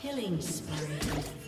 Killing spree.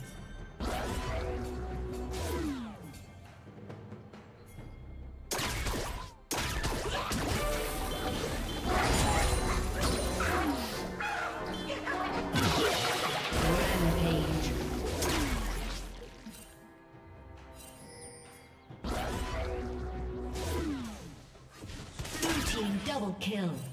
Kill.